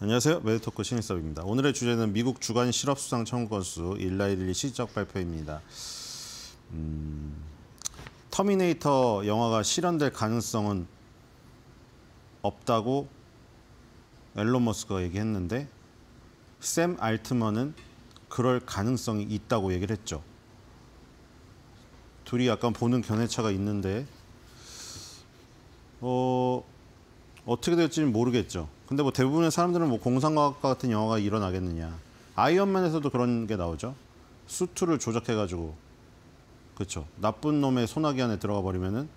안녕하세요. 매드토크 신일섭입니다. 오늘의 주제는 미국 주간 실업 수당 청구 건수 일라이 릴리 실적 발표입니다. 음, 터미네이터 영화가 실현될 가능성은 없다고 일론 머스크가 얘기했는데 샘 알트먼은 그럴 가능성이 있다고 얘기를 했죠. 둘이 약간 보는 견해차가 있는데 어, 어떻게 될지는 모르겠죠. 근데 뭐 대부분의 사람들은 뭐 공상과학과 같은 영화가 일어나겠느냐. 아이언맨에서도 그런 게 나오죠. 수트를 조작해가지고 그렇죠. 나쁜 놈의 소나기 안에 들어가 버리면은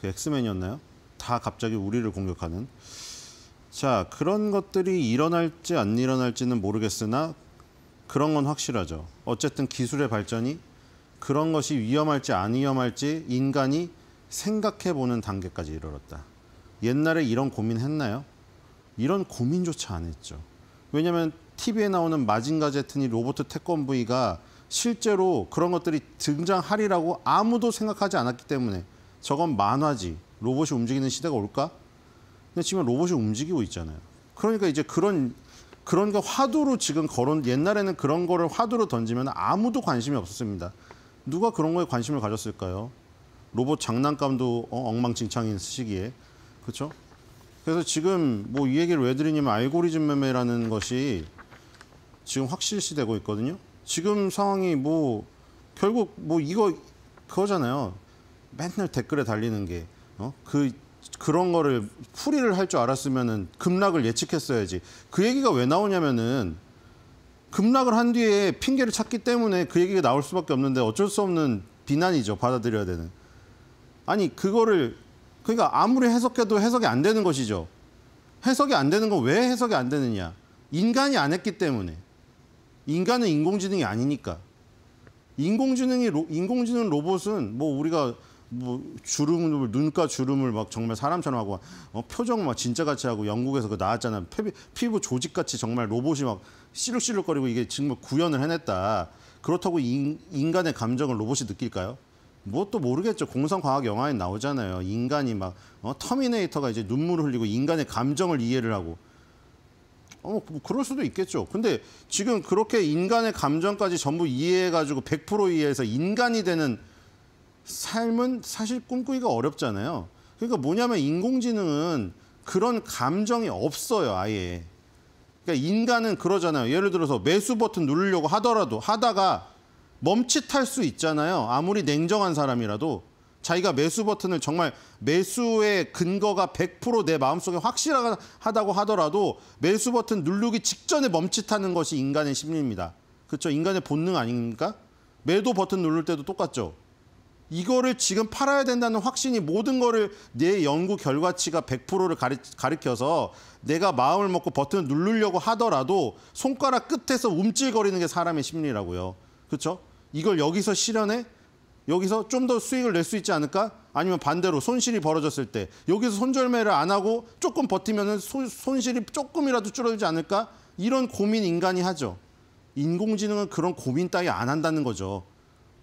그 엑스맨이었나요? 다 갑자기 우리를 공격하는. 자 그런 것들이 일어날지 안 일어날지는 모르겠으나 그런 건 확실하죠. 어쨌든 기술의 발전이 그런 것이 위험할지 안 위험할지 인간이 생각해 보는 단계까지 이르렀다. 옛날에 이런 고민했나요? 이런 고민조차 안 했죠. 왜냐하면 TV에 나오는 마징가 제트니 로봇 태권브이가 실제로 그런 것들이 등장하리라고 아무도 생각하지 않았기 때문에 저건 만화지 로봇이 움직이는 시대가 올까? 근데 지금 로봇이 움직이고 있잖아요. 그러니까 이제 그런 그런 게 화두로 지금 거론 옛날에는 그런 거를 화두로 던지면 아무도 관심이 없었습니다. 누가 그런 거에 관심을 가졌을까요? 로봇 장난감도 어, 엉망진창인 시기에 그렇죠? 그래서 지금 뭐 이 얘기를 왜 드리냐면 알고리즘 매매라는 것이 지금 확실시되고 있거든요. 지금 상황이 뭐 결국 뭐 이거 그거잖아요. 맨날 댓글에 달리는 게 어? 그 그런 거를 풀이를 할 줄 알았으면은 급락을 예측했어야지. 그 얘기가 왜 나오냐면은 급락을 한 뒤에 핑계를 찾기 때문에 그 얘기가 나올 수밖에 없는데 어쩔 수 없는 비난이죠. 받아들여야 되는. 아니 그거를 그러니까 아무리 해석해도 해석이 안 되는 것이죠. 해석이 안 되는 건 왜 해석이 안 되느냐? 인간이 안 했기 때문에. 인간은 인공지능이 아니니까. 인공지능이 로, 인공지능 로봇은 뭐 우리가 뭐 주름을 눈가 주름을 막 정말 사람처럼 하고 어, 표정 막 진짜 같이 하고 영국에서 그 나왔잖아 피부, 피부 조직 같이 정말 로봇이 막 씨룩씨룩거리고 이게 정말 구현을 해냈다 그렇다고 인, 인간의 감정을 로봇이 느낄까요? 뭣도 모르겠죠. 공상과학 영화에 나오잖아요. 인간이 막 어, 터미네이터가 이제 눈물을 흘리고 인간의 감정을 이해를 하고 어, 뭐 그럴 수도 있겠죠. 근데 지금 그렇게 인간의 감정까지 전부 이해해가지고 100% 이해해서 인간이 되는 삶은 사실 꿈꾸기가 어렵잖아요. 그러니까 뭐냐면 인공지능은 그런 감정이 없어요, 아예. 그러니까 인간은 그러잖아요. 예를 들어서 매수 버튼 누르려고 하더라도 하다가 멈칫할 수 있잖아요. 아무리 냉정한 사람이라도 자기가 매수 버튼을 정말 매수의 근거가 100%내 마음속에 확실하다고 하더라도 매수 버튼 누르기 직전에 멈칫하는 것이 인간의 심리입니다. 그렇죠? 인간의 본능 아닙니까? 매도 버튼 누를 때도 똑같죠. 이거를 지금 팔아야 된다는 확신이 모든 거를 내 연구 결과치가 100%를 가리, 가리켜서 내가 마음을 먹고 버튼을 누르려고 하더라도 손가락 끝에서 움찔거리는 게 사람의 심리라고요. 그렇죠? 이걸 여기서 실현해? 여기서 좀 더 수익을 낼 수 있지 않을까? 아니면 반대로 손실이 벌어졌을 때 여기서 손절매를 안 하고 조금 버티면 손실이 조금이라도 줄어들지 않을까? 이런 고민 인간이 하죠. 인공지능은 그런 고민 따위 안 한다는 거죠.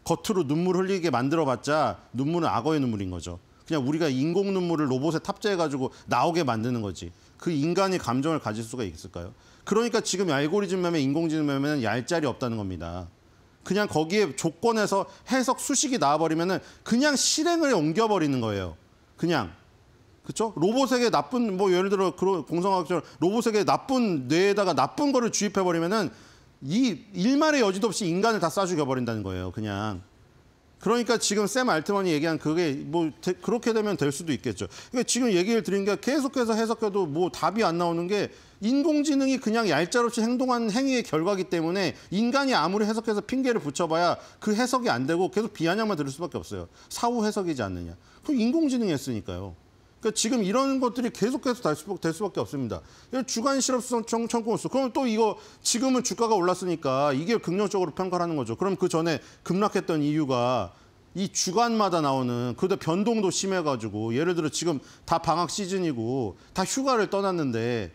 겉으로 눈물 흘리게 만들어봤자 눈물은 악어의 눈물인 거죠. 그냥 우리가 인공 눈물을 로봇에 탑재해가지고 나오게 만드는 거지. 그 인간이 감정을 가질 수가 있을까요? 그러니까 지금 알고리즘 매매, 인공지능 매매는 얄짤이 없다는 겁니다. 그냥 거기에 조건에서 해석 수식이 나와버리면은 그냥 실행을 옮겨버리는 거예요. 그냥. 그렇죠? 로봇에게 나쁜 뭐 예를 들어 그런 공상학처럼 로봇에게 나쁜 뇌에다가 나쁜 거를 주입해 버리면은 이 일말의 여지도 없이 인간을 다 쏴 죽여 버린다는 거예요. 그냥. 그러니까 지금 샘 알트먼이 얘기한 그게 뭐 데, 그렇게 되면 될 수도 있겠죠. 그러니까 지금 얘기를 드린 게 계속해서 해석해도 뭐 답이 안 나오는 게 인공지능이 그냥 얄짤없이 행동한 행위의 결과기 때문에 인간이 아무리 해석해서 핑계를 붙여봐야 그 해석이 안 되고 계속 비아냥만 들을 수밖에 없어요. 사후 해석이지 않느냐. 그럼 인공지능이 했으니까요. 그러니까 지금 이런 것들이 계속해서 될, 수, 될 수밖에 없습니다. 주간 실업수당 청구수. 그럼 또 이거 지금은 주가가 올랐으니까 이게 긍정적으로 평가를 하는 거죠. 그럼 그 전에 급락했던 이유가 이 주간마다 나오는 그다 변동도 심해가지고 예를 들어 지금 다 방학 시즌이고 다 휴가를 떠났는데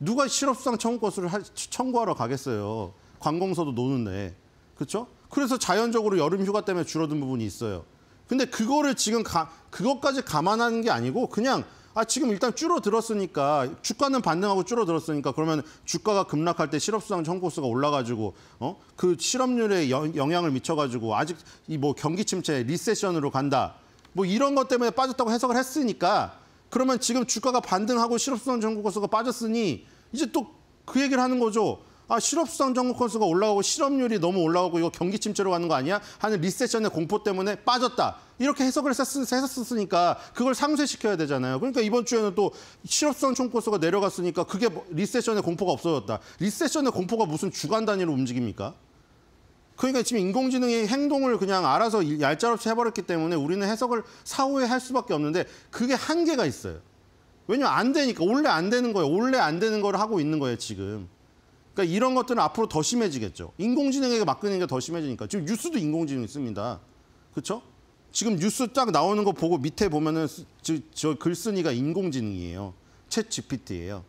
누가 실업수당 청구 건수를 청구하러 가겠어요. 관공서도 노는데. 그렇죠? 그래서 자연적으로 여름 휴가 때문에 줄어든 부분이 있어요. 근데 그거를 지금 가, 그것까지 감안하는 게 아니고 그냥 아 지금 일단 줄어들었으니까 주가는 반등하고 줄어들었으니까 그러면 주가가 급락할 때 실업수당 청구수가 올라가지고 어 그 실업률에 영- 영향을 미쳐가지고 아직 이 뭐 경기 침체 리세션으로 간다 뭐 이런 것 때문에 빠졌다고 해석을 했으니까 그러면 지금 주가가 반등하고 실업수당 청구수가 빠졌으니 이제 또 그 얘기를 하는 거죠. 아 실업수당 청구 건수가 올라가고 실업률이 너무 올라가고 이거 경기 침체로 가는 거 아니야? 하는 리세션의 공포 때문에 빠졌다. 이렇게 해석을 했었- 했었으니까 그걸 상쇄시켜야 되잖아요. 그러니까 이번 주에는 또 실업수당 청구수가 내려갔으니까 그게 뭐 recession의 공포가 없어졌다. recession의 공포가 무슨 주간 단위로 움직입니까? 그러니까 지금 인공지능이 행동을 그냥 알아서 일- 얄짤없이 해버렸기 때문에 우리는 해석을 사후에 할 수밖에 없는데 그게 한계가 있어요. 왜냐면 안 되니까 원래 안 되는 거예요. 원래 안 되는 걸 하고 있는 거예요 지금. 그러니까 이런 것들은 앞으로 더 심해지겠죠. 인공지능에게 맡기는 게 더 심해지니까 지금 뉴스도 인공지능 있습니다. 그렇죠? 지금 뉴스 딱 나오는 거 보고 밑에 보면은 저 글쓴이가 인공지능이에요. 챗 GPT예요.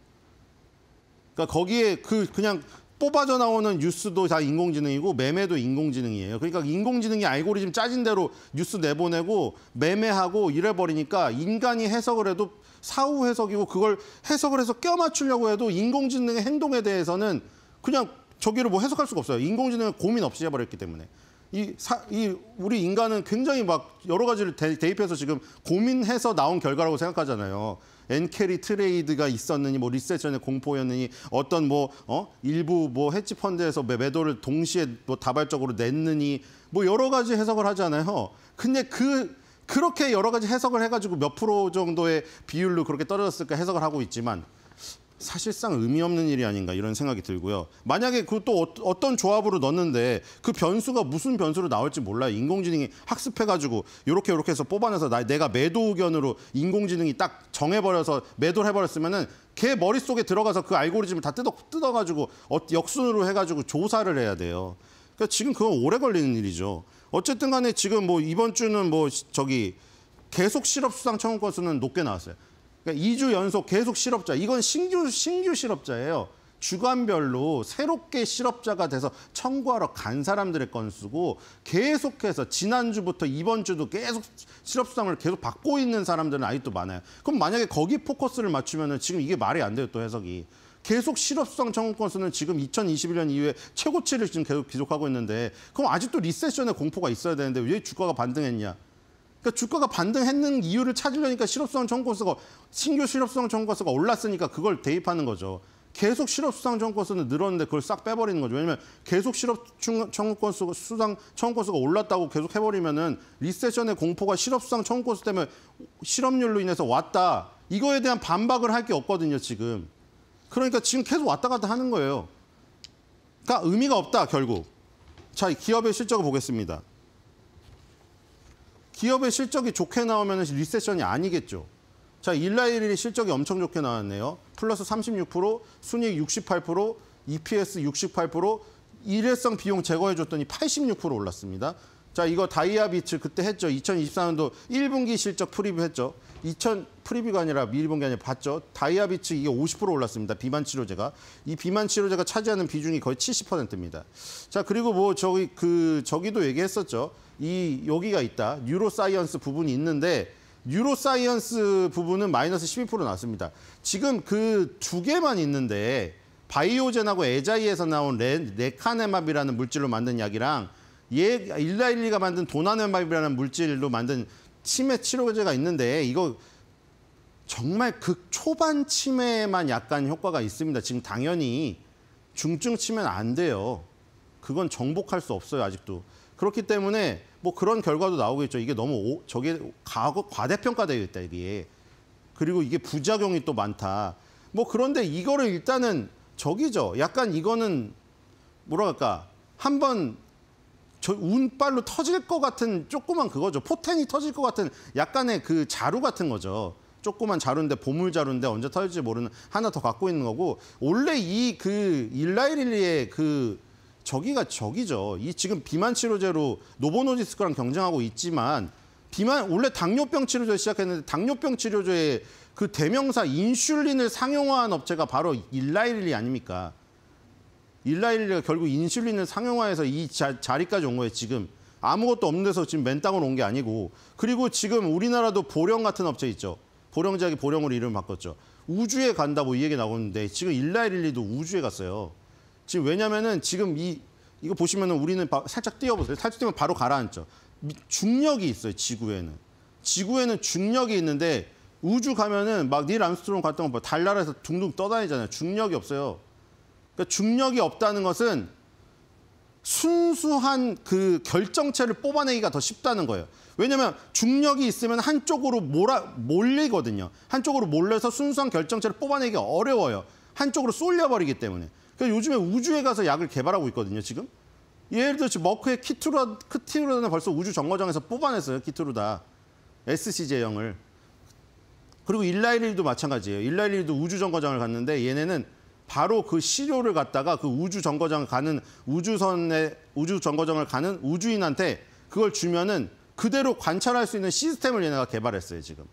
그러니까 거기에 그 그냥 뽑아져 나오는 뉴스도 다 인공지능이고 매매도 인공지능이에요. 그러니까 인공지능이 알고리즘 짜진 대로 뉴스 내보내고 매매하고 이래버리니까 인간이 해석을 해도 사후 해석이고 그걸 해석을 해서 껴맞추려고 해도 인공지능의 행동에 대해서는 그냥 저기를 뭐 해석할 수가 없어요. 인공지능은 고민 없이 해버렸기 때문에. 이, 사, 이 우리 인간은 굉장히 막 여러 가지를 대, 대입해서 지금 고민해서 나온 결과라고 생각하잖아요. 엔 carry trade가 있었느니 뭐 recession의 공포였느니 어떤 뭐 어? 일부 뭐 헤지 펀드에서 매- 매도를 동시에 뭐 다발적으로 냈느니 뭐 여러 가지 해석을 하잖아요. 근데 그 그렇게 여러 가지 해석을 해가지고 몇 프로 정도의 비율로 그렇게 떨어졌을까 해석을 하고 있지만 사실상 의미 없는 일이 아닌가 이런 생각이 들고요. 만약에 그 또 어떤 조합으로 넣는데 그 변수가 무슨 변수로 나올지 몰라요. 인공지능이 학습해가지고 이렇게 이렇게 해서 뽑아내서 나, 내가 매도 의견으로 인공지능이 딱 정해버려서 매도를 해버렸으면은 걔 머릿속에 들어가서 그 알고리즘을 다 뜯어, 뜯어가지고 어, 역순으로 해가지고 조사를 해야 돼요. 그러니까 지금 그건 오래 걸리는 일이죠. 어쨌든 간에 지금 뭐 이번 주는 뭐 시- 저기 계속 실업 수당 청구 건수는 높게 나왔어요. 그러니까 2주 연속 계속 실업자. 이건 신규 신규 실업자예요. 주간별로 새롭게 실업자가 돼서 청구하러 간 사람들의 건수고 계속해서 지난주부터 이번 주도 계속 실업수당을 계속 받고 있는 사람들은 아직도 많아요. 그럼 만약에 거기 포커스를 맞추면은 지금 이게 말이 안 돼요. 또 해석이. 계속 실업수당 청구 건수는 지금 2021년 이후에 최고치를 지금 계속 기록하고 있는데 그럼 아직도 recession의 공포가 있어야 되는데 왜 주가가 반등했냐? 그러니까 주가가 반등했는 이유를 찾으려니까 실업수당 청구건수가 신규 실업수당 청구건수가 올랐으니까 그걸 대입하는 거죠. 계속 실업수당 청구건수는 늘었는데 그걸 싹 빼버리는 거죠. 왜냐면 계속 실업 청구건수가 수당 청구건수가 올랐다고 계속 해버리면은 recession의 공포가 실업수당 청구건수 때문에 실업률로 인해서 왔다. 이거에 대한 반박을 할 게 없거든요. 지금. 그러니까 지금 계속 왔다 갔다 하는 거예요. 그러니까 의미가 없다 결국. 자, 이 기업의 실적을 보겠습니다. 기업의 실적이 좋게 나오면 리세션이 아니겠죠. 자, 일라일이 실적이 엄청 좋게 나왔네요. 플러스 36%, 순이익 68%, EPS 68%, 일회성 비용 제거해줬더니 86% 올랐습니다. 자, 이거 diabetes 그때 했죠. 2024년도 1분기 실적 프리뷰 했죠. 2000 프리뷰가 아니라 미리 본게 아니라 봤죠. diabetes 이게 50% 올랐습니다. 비만 치료제가 이 비만 치료제가 차지하는 비중이 거의 70%입니다. 자, 그리고 뭐 저기 그 저기도 얘기했었죠. 이 여기가 있다. neuroscience 부분이 있는데 neuroscience 부분은 마이너스 12% 나왔습니다. 지금 그 두 개만 있는데 바이오젠하고 에자이에서 나온 레, 레카네맙이라는 물질로 만든 약이랑 얘 일라일리가 만든 도나네맙이라는 물질로 만든 치매 치료제가 있는데 이거 정말 극 초반 치매만 약간 효과가 있습니다. 지금 당연히 중증 치매는 안 돼요. 그건 정복할 수 없어요 아직도. 그렇기 때문에 뭐 그런 결과도 나오겠죠. 이게 너무 오, 저게 과거 과대평가되어 있다 이게. 그리고 이게 부작용이 또 많다. 뭐 그런데 이거를 일단은 저기죠. 약간 이거는 뭐라 할까 한번 저 운빨로 터질 것 같은 조그만 그거죠. 포텐이 터질 것 같은 약간의 그 자루 같은 거죠. 조그만 자루인데 보물 자루인데 언제 터질지 모르는 하나 더 갖고 있는 거고 원래 이 그 일라이릴리의 그 저기가 저기죠. 이 지금 비만 치료제로 노보노디스크랑 경쟁하고 있지만 비만 원래 당뇨병 치료제 시작했는데 당뇨병 치료제의 그 대명사 인슐린을 상용화한 업체가 바로 일라이릴리 아닙니까? 일라일리가 결국 인슐린을 상용화해서 이 자, 자리까지 온 거예요, 지금. 아무것도 없는 데서 지금 맨 땅으로 온 게 아니고. 그리고 지금 우리나라도 보령 같은 업체 있죠. 보령제약이 보령으로 이름 바꿨죠. 우주에 간다 뭐이 얘기 나오는데 지금 일라이릴리도 우주에 갔어요. 지금 왜냐면은 지금 이 이거 보시면은 우리는 바- 살짝 띄워보세요. 살짝 띄우면 바로 가라앉죠. 미- 중력이 있어요. 지구에는 지구에는 중력이 있는데 우주 가면은 막 닐 암스트롱 갔던 거 봐. 달나라에서 둥둥 떠다니잖아요. 중력이 없어요. 그러니까 중력이 없다는 것은 순수한 그 결정체를 뽑아내기가 더 쉽다는 거예요. 왜냐하면 중력이 있으면 한쪽으로 몰아 몰리거든요. 한쪽으로 몰려서 순수한 결정체를 뽑아내기가 어려워요. 한쪽으로 쏠려버리기 때문에. 그러니까 요즘에 우주에 가서 약을 개발하고 있거든요. 지금 예를 들어 머크의 키트루다 키트루다는 벌써 우주 정거장에서 뽑아냈어요. 키트루다 SC제형을. 그리고 일라이릴도 마찬가지예요. 일라이릴도 우주 정거장을 갔는데 얘네는 바로 그 시료를 갖다가 그 우주 정거장을 가는 우주선에 우주 정거장을 가는 우주인한테 그걸 주면은 그대로 관찰할 수 있는 시스템을 얘네가 개발했어요 지금.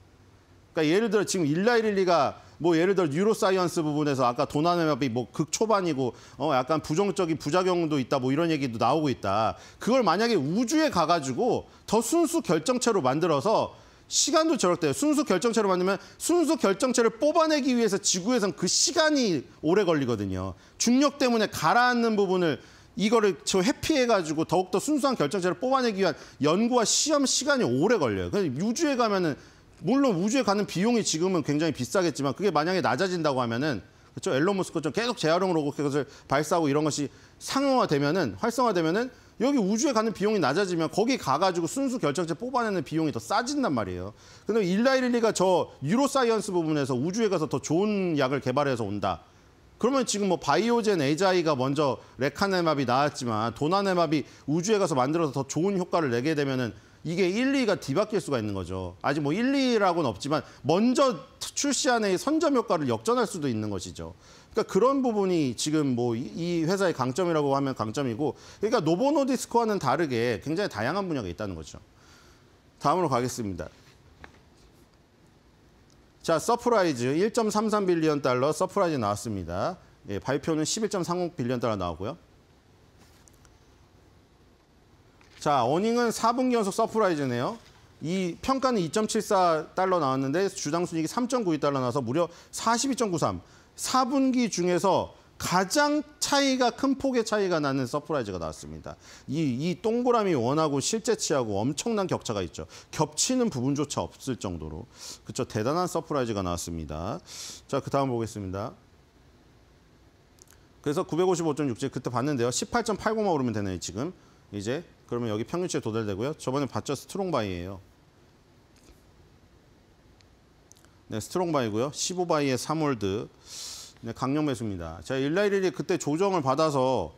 그러니까 예를 들어 지금 일라이릴리가 뭐 예를 들어 neuroscience 부분에서 아까 도나네맙이 뭐 극초반이고 어 약간 부정적인 부작용도 있다 뭐 이런 얘기도 나오고 있다. 그걸 만약에 우주에 가가지고 더 순수 결정체로 만들어서 시간도 절약돼요. 순수 결정체로 만들면 순수 결정체를 뽑아내기 위해서 지구에선 그 시간이 오래 걸리거든요. 중력 때문에 가라앉는 부분을 이거를 저 회피해가지고 더욱더 순수한 결정체를 뽑아내기 위한 연구와 시험 시간이 오래 걸려요. 그래서 우주에 가면은 물론 우주에 가는 비용이 지금은 굉장히 비싸겠지만 그게 만약에 낮아진다고 하면은 그렇죠. 앨런 머스크처럼 계속 재활용 로켓을 발사하고 이런 것이 상용화되면은 활성화되면은 여기 우주에 가는 비용이 낮아지면 거기 가가지고 순수 결정체 뽑아내는 비용이 더 싸진단 말이에요. 근데 일라이릴리가 저 neuroscience 부분에서 우주에 가서 더 좋은 약을 개발해서 온다. 그러면 지금 뭐 바이오젠 에이자이가 먼저 레카네맙이 나왔지만 도나네맙이 우주에 가서 만들어서 더 좋은 효과를 내게 되면은 이게 1, 2가 뒤바뀔 수가 있는 거죠. 아직 뭐 1, 2라고는 없지만 먼저 출시한 의 선점 효과를 역전할 수도 있는 것이죠. 그러니까 그런 부분이 지금 뭐 이 회사의 강점이라고 하면 강점이고 그러니까 노보노디스크와는 다르게 굉장히 다양한 분야가 있다는 거죠. 다음으로 가겠습니다. 자, surprise 1.33 billion 달러 surprise 나왔습니다. 예, 발표는 11.30 billion 달러 나오고요. 자, earning은 4분기 연속 surprise네요. 이 평가는 2.74 달러 나왔는데 주당 순이익이 3.92 달러 나와서 무려 42.93. 4분기 중에서 가장 차이가 큰 폭의 차이가 나는 surprise가 나왔습니다. 이, 이 동그라미 원하고 실제치하고 엄청난 격차가 있죠. 겹치는 부분조차 없을 정도로. 그렇죠. 대단한 surprise가 나왔습니다. 자, 그 다음 보겠습니다. 그래서 955.67 그때 봤는데요. 18.80만 오르면 되네요, 지금. 이제 그러면 여기 평균치에 도달되고요. 저번에 봤죠. strong buy예요. 네, strong buy고요. 15 buy의 3 hold. 네, 강력 매수입니다. 자, 일라이릴이 그때 조정을 받아서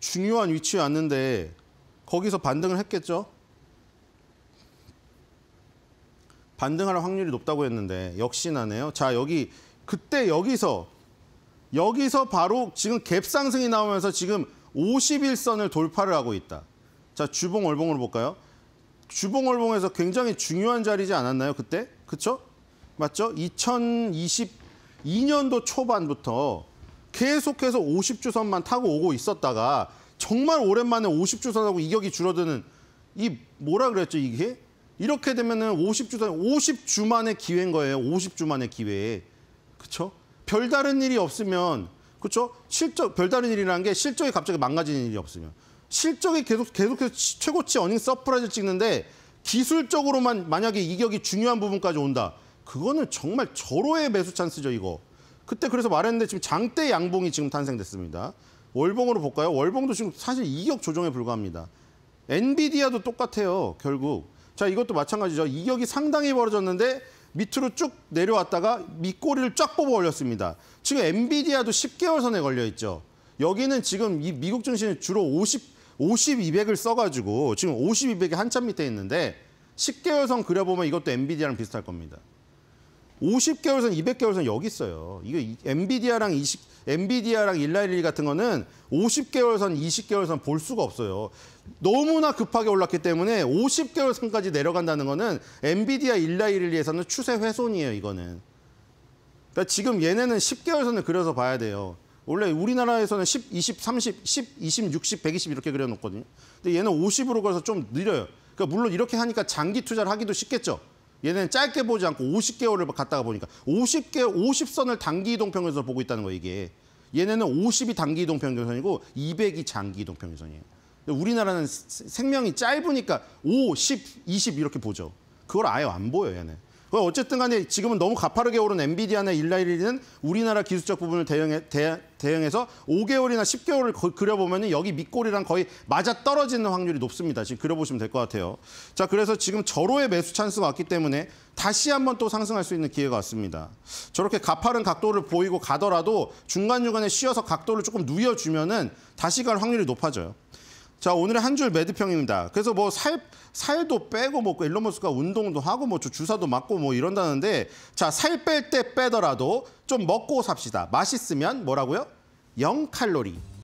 중요한 위치에 왔는데 거기서 반등을 했겠죠? 반등할 확률이 높다고 했는데 역시나네요. 자, 여기 그때 여기서 여기서 바로 지금 갭 상승이 나오면서 지금 50일선을 돌파를 하고 있다. 자, 주봉 월봉으로 볼까요? 주봉 월봉에서 굉장히 중요한 자리지 않았나요? 그때? 그쵸? 맞죠? 2022년도 초반부터 계속해서 50주선만 타고 오고 있었다가 정말 오랜만에 50주선하고 이격이 줄어드는 이 뭐라 그랬죠, 이게? 이렇게 되면은 50주선 50주만의 기회인 거예요. 50주만의 기회. 그렇죠? 별다른 일이 없으면 그렇죠? 실적 별다른 일이라는 게 실적이 갑자기 망가지는 일이 없으면 실적이 계속 계속해서 치- 최고치 earning surprise 찍는데 기술적으로만 만약에 이격이 중요한 부분까지 온다. 그거는 정말 절호의 매수 찬스죠, 이거. 그때 그래서 말했는데 지금 장대 양봉이 지금 탄생됐습니다. 월봉으로 볼까요? 월봉도 지금 사실 이격 조정에 불과합니다. 엔비디아도 똑같아요, 결국. 자, 이것도 마찬가지죠. 이격이 상당히 벌어졌는데 밑으로 쭉 내려왔다가 밑꼬리를 쫙 뽑아 올렸습니다. 지금 엔비디아도 10개월 선에 걸려 있죠. 여기는 지금 이 미국 증시는 주로 50, 50, 200을 써가지고 지금 50, 200이 한참 밑에 있는데 10개월 선 그려보면 이것도 엔비디아랑 비슷할 겁니다. 50개월 선, 200개월 선 여기 있어요. 이거 이- 엔비디아랑 20, 엔비디아랑 일라일리 같은 거는 50개월 선, 20개월 선 볼 수가 없어요. 너무나 급하게 올랐기 때문에 50개월 선까지 내려간다는 거는 엔비디아 일라일리에서는 추세 훼손이에요, 이거는. 그러니까 지금 얘네는 10개월 선을 그려서 봐야 돼요. 원래 우리나라에서는 10, 20, 30, 10, 20, 60, 120 이렇게 그려놓거든요. 근데 얘는 50으로 그려서 좀 느려요. 그러니까 물론 이렇게 하니까 장기 투자를 하기도 쉽겠죠. 얘네는 짧게 보지 않고 50개월을 갔다가 보니까 50개 50선을 단기 이동 평균선을 보고 있다는 거 이게. 얘네는 50이 단기 이동 평균선이고 200이 장기 이동 평균선이에요. 우리나라는 세- 생명이 짧으니까 5, 10, 20 이렇게 보죠. 그걸 아예 안 보여요, 얘는. 그 어쨌든 간에 지금은 너무 가파르게 오른 엔비디아나 일라이리는 우리나라 기술적 부분을 대응해, 대, 대응해서 5개월이나 10개월을 거- 그려보면 여기 밑골이랑 거의 맞아 떨어지는 확률이 높습니다. 지금 그려보시면 될 것 같아요. 자, 그래서 지금 절호의 매수 찬스가 왔기 때문에 다시 한번 또 상승할 수 있는 기회가 왔습니다. 저렇게 가파른 각도를 보이고 가더라도 중간중간에 쉬어서 각도를 조금 누여주면 은 다시 갈 확률이 높아져요. 자 오늘의 한 줄 매드평입니다. 그래서 뭐 살 살도 빼고 뭐 일론 머스크가 운동도 하고 뭐 주사도 맞고 뭐 이런다는데 자 살 뺄 때 빼더라도 좀 먹고 삽시다. 맛있으면 뭐라고요? 0 칼로리.